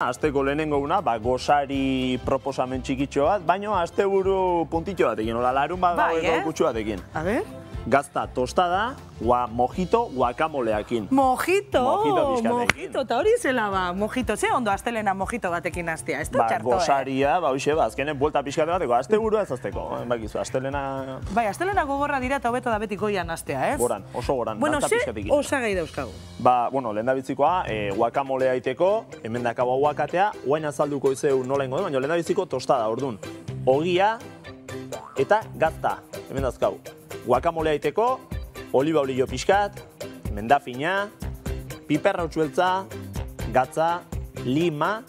Azteko lehenengo una, ba, gozari proposamen txikitxo bat, baino asteburu puntitxo batekin, hola, larun bat Bai, eh? batekin. A ver. Gazta tostada, gua, mojito, guakamoleakin. Mojito, Mojito mojito, eta hori zela ba, mojito, ze ondo astelena mojito batekin hastea, ez da Ba, txarto, eh? gozaria, ba, hoxe, ba, azkenen buelta pixkate bateko, asteburua ez azteko, eh, bakizu, astelena Bai, astelena gogorra dira eta hobeto da beti goian hastea, ez? goran, oso goran, Bueno, ze osagai dauzkagu. Ba, bueno, lehen dabitzikoa, e, guakamolea iteko, hemen dakabo aguakatea, guain azalduko izeu nola ingo baina lehen dabiziko tostada, ordun. Ogia eta gazta, hemen dazkau. Guakamolea iteko, oliba olio pixkat, mendafina, piperra utxueltza, gatza, lima,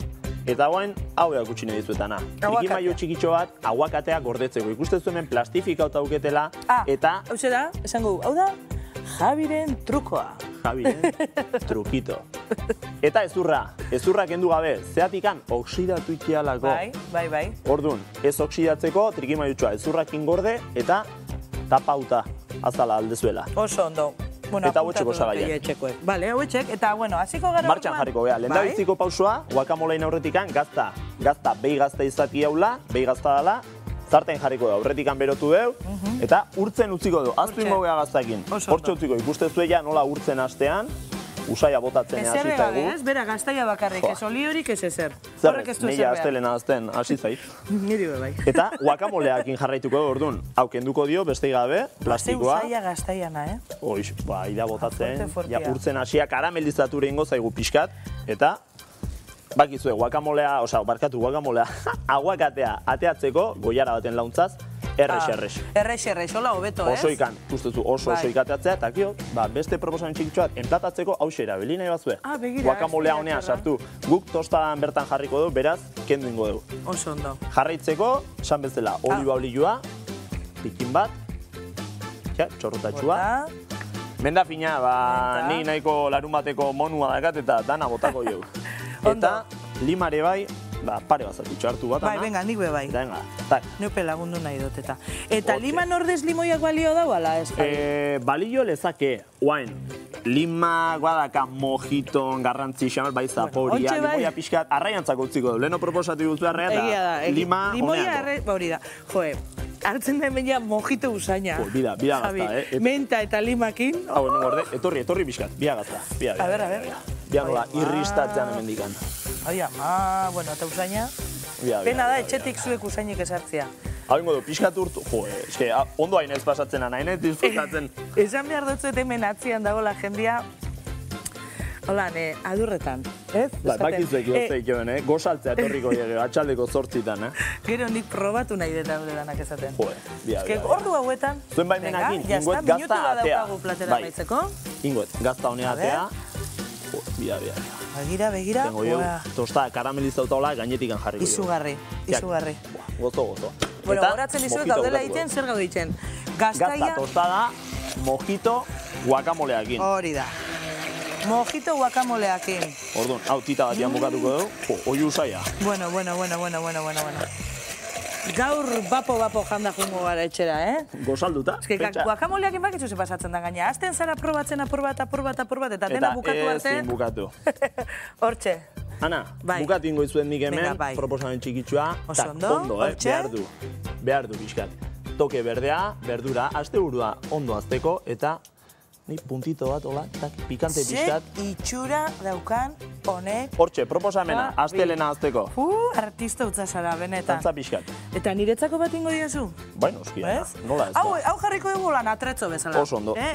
eta guain hau erakutsi nahi dizuetana. Aguakatea. Trikimailu txikitxo bat, aguakatea gordetzeko. Ikustezu hemen plastifika auketela, Ah, eta hau da, esango, hau da, Javiren trukoa. Javi, eh? Trukito. Eta ezurra, ezurra kendu gabe, zeatikan oksidatu itialako. Bai, bai, bai. Ordun, ez oksidatzeko trikimaiutxoa ezurrakin gorde eta tapauta azala aldezuela. Oso ondo. Bueno, Eta hauetxeko dut osagaiak. etxekoek. Bale, hauetxek, eta bueno, hasiko gara Martxan jarriko lehen Bai. da pausua, guakamolein aurretikan gazta, gazta behi gazta izati haula, behi gazta dala, zarten jarriko da, aurretikan berotu deu, eta urtzen utziko du, Mhm. Ingo gea gaztakin. Hortxe utziko, ikustezu nola urtzen astean, usaia botatzen hasi zaigu. ez? Bera, gaztaia bakarrik, ez oliorik, ez ezer. Zer, Horrek ez du behar. astelena azten hasi zait. Niri bai. Eta guakamoleakin jarraituko du, orduan, hau kenduko dio, beste gabe, plastikoa. Usaia gaztaiana, eh? Hoix, ba, ida botatzen, ja, urtzen hasia karamelizatu ingo zaigu pixkat, eta bakizue, guakamolea, oza, barkatu guakamolea, aguakatea ateatzeko, goiara baten launtzaz, errex, Ah, errex. Errex, errex, hola hobeto, ez? Oso ikan, ustezu, oso Bai. oso ikateatzea, eta kio, ba, beste proposamen txikitxo bat, enplatatzeko hause erabili nahi bazue. Ah, begira, Guakamolea ez dira honea txarra. sartu, guk tostadan bertan jarriko du, beraz, kendu ingo dugu. Oso ondo. Jarraitzeko, esan bezala, Ah. oliba olioa, pikin bat, txorrotatxua. Menda fina, ba, ni nahiko larun bateko monua dakat eta dana botako. Ondo. eta limare bai, ba, pare bazatutxo hartu bat, Bai, venga, nik bai. Venga, tak. Neupe lagundu nahi dut eta. Eta Hortxe. liman ordez limoiak balio dau, ala ez? E, balio lezake, oain, lima guadaka mojiton garrantzi xamar bai zaporia, ontxe bai. limoia pixkat, arraiantzako utziko du. Leno proposatu duzu arraia eta Egia da. egi- lima limoia arre, ba hori da. Joe, hartzen da hemen ja mojito usaina. Jo, bida, bida gazta, eh? Et- Menta eta limakin. Hau, hemen gorde, etorri, etorri pixkat, bia gazta. Bia, bia, A ber, a ber. bia. Nola, Bai, irristatzean hemen dikan. Ai, ama, bueno, eta usaina. Bia, bia, Pena da, etxetik zuek usainik esartzea. Hau ingo du, pixkat urtu, jo, eske, a- ondo hain ez pasatzen, nahi ez disfrutatzen. Esan behar dut hemen atzian dagoela jendia, hola, ne, adurretan, ez? Ba, bakizuek eh, jozteik joen, eh? Gozaltzea etorriko diege, atxaldeko zortzitan, eh? Gero nik probatu nahi dut daude danak esaten. Jo, bia, Eske, bia, bia. ordu hauetan, Zuen baimenakin, venga, ingoet gazta minutu bat atea. daukagu platera Bai. maitzeko. Ingoet, gazta honea atea. Jo, bia, bia, bia. Begira, begira, Tengo jo, tosta karamelizauta hola gainetikan jarriko. jo. izugarri, izugarri. Gozo, gozo. Bueno, horatzen dizuet, mojito gaudela bukatuko egiten, zer gaude egiten? Gazta Gaztaia, tostada, mojito, guakamoleakin. hori da. Mojito guakamoleakin. Orduan, hau tita batian bukatuko dugu. Oi usaia. Bueno, bueno, bueno, bueno, bueno, bueno, bueno. Gaur bapo-bapo janda jungo gara etxera, eh? Gozalduta. Ez que pentsa. guakamoleakin bakitzu ze pasatzen da gaina. Azten zara probatzen apur bat, apur bat, apur bat, eta dena bukatu arte. ezin bukatu. Hortxe. Ana, Bai. bukatu ingo izuen nik hemen, Venga, bai. proposamen txikitsua. Oso ondo, ondo, eh? behar du. Behar du, pixkat. Toke berdea, berdura, asteburua ondo azteko, eta ni puntito bat, hola, tak, pikante Ze pixkat. itxura daukan honek. Hortxe, proposamena, Ba, astelena azteko. Uh, artista utza zara, benetan. Tantza pixkat. Eta niretzako bat ingo diozu? Bai, noskia, Ez? nola ez hau jarriko dugu lan atretzo bezala. Oso ondo. Eh?